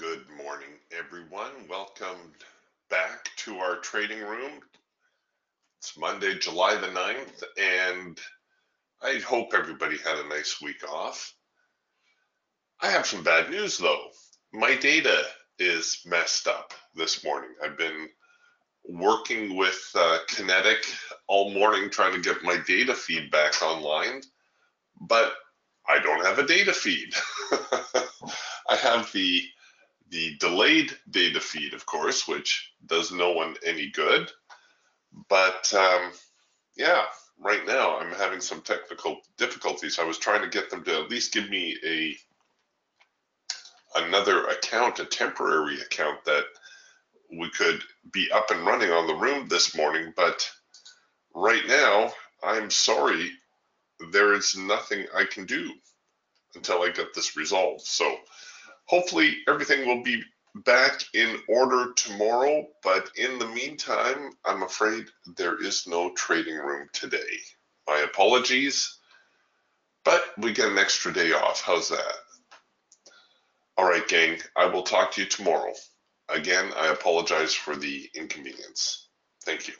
Good morning, everyone. Welcome back to our trading room. It's Monday, July the 9th, and I hope everybody had a nice week off. I have some bad news though. My data is messed up this morning. I've been working with uh, Kinetick all morning trying to get my data feed back online, but I don't have a data feed. I have the the delayed data feed, of course, which does no one any good. But um, yeah, right now I'm having some technical difficulties. I was trying to get them to at least give me a another account, a temporary account that we could be up and running on the room this morning. But right now, I'm sorry, there is nothing I can do until I get this resolved. So hopefully everything will be back in order tomorrow. But in the meantime, I'm afraid there is no trading room today. My apologies, but we get an extra day off. How's that? All right, gang, I will talk to you tomorrow. Again, I apologize for the inconvenience. Thank you.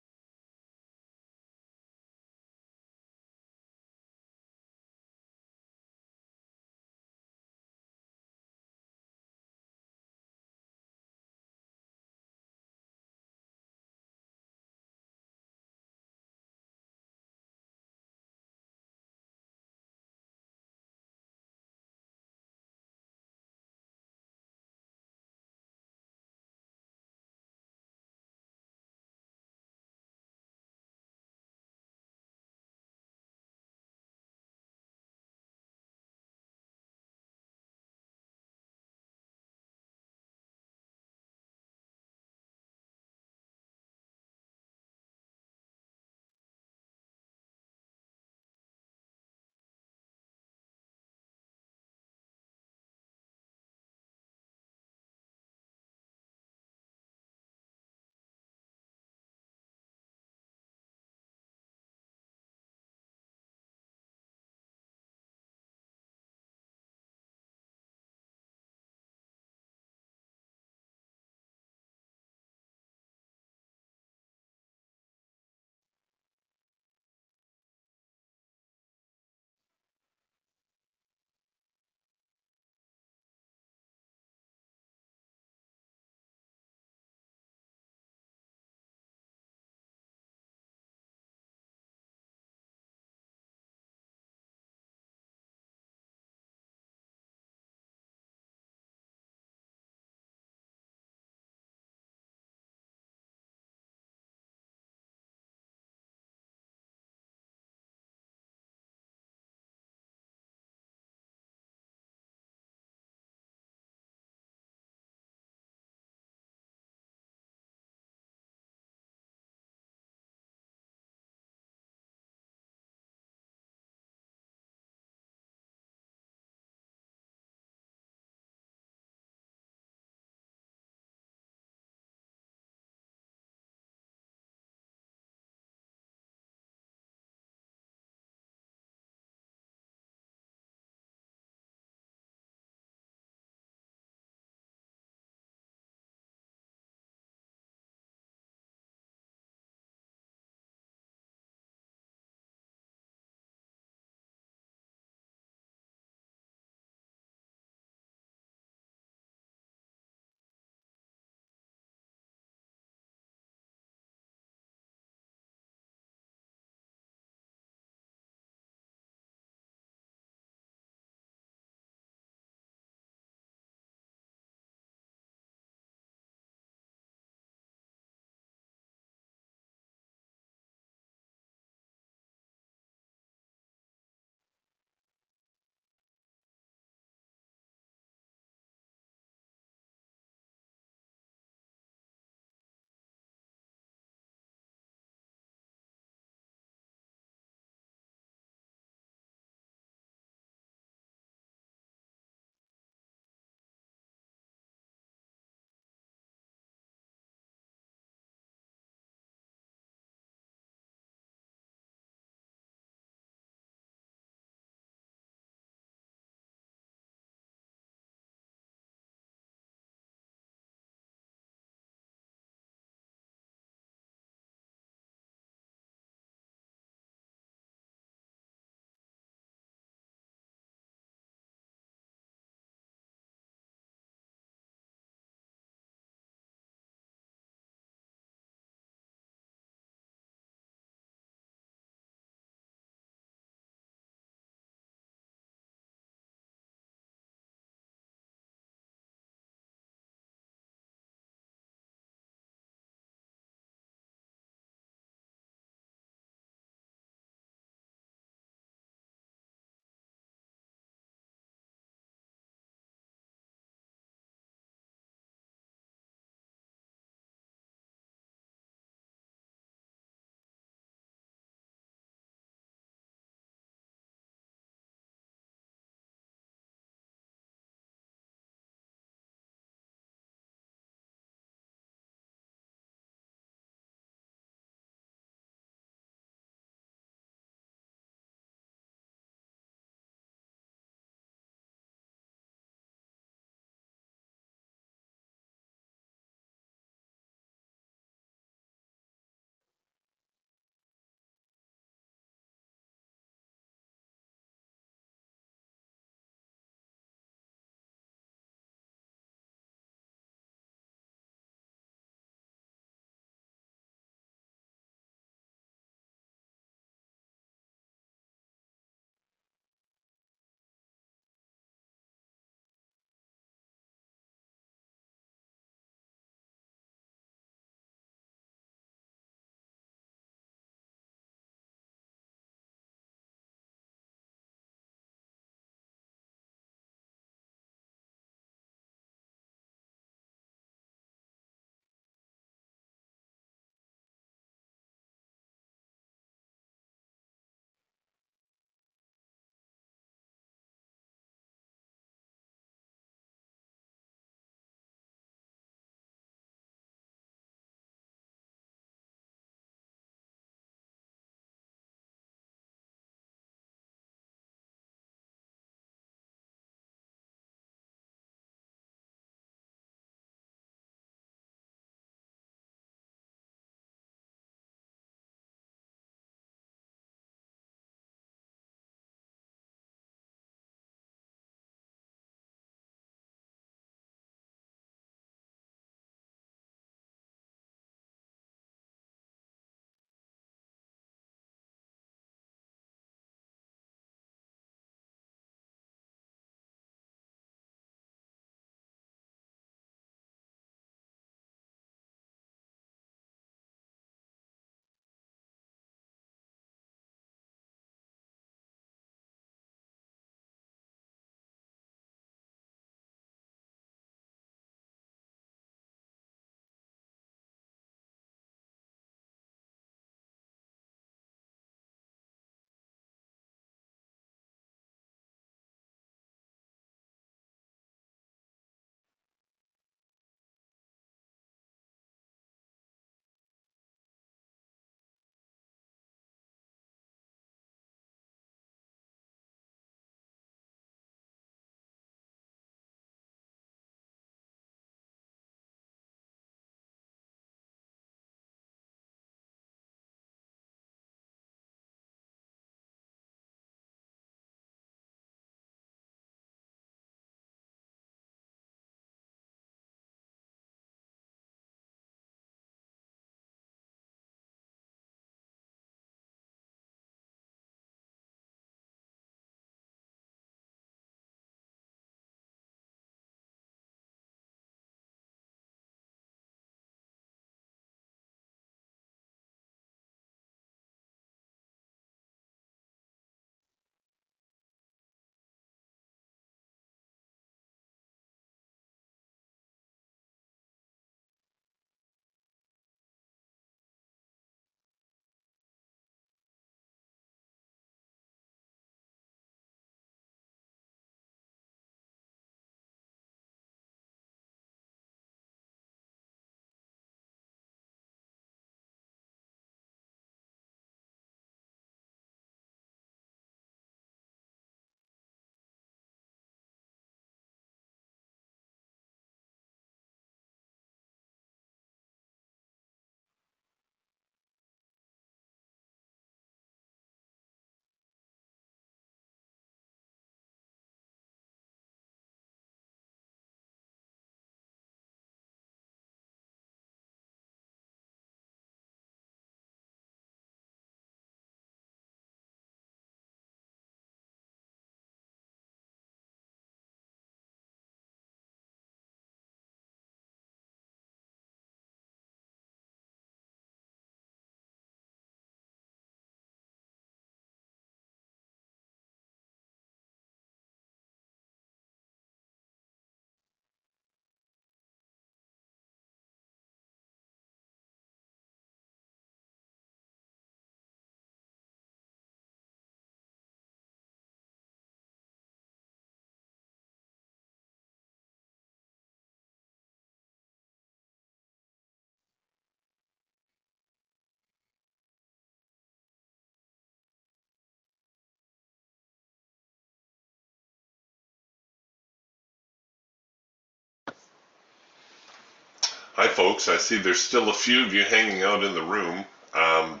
Hi, folks. I see there's still a few of you hanging out in the room. Um,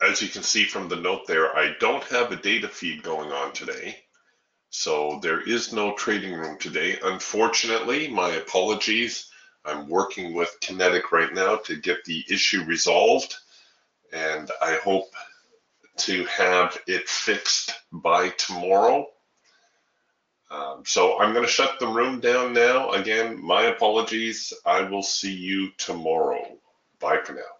as you can see from the note there, I don't have a data feed going on today. So there is no trading room today. Unfortunately, my apologies. I'm working with Kinetick right now to get the issue resolved. And I hope to have it fixed by tomorrow. Um, so I'm going to shut the room down now. Again, my apologies. I will see you tomorrow. Bye for now.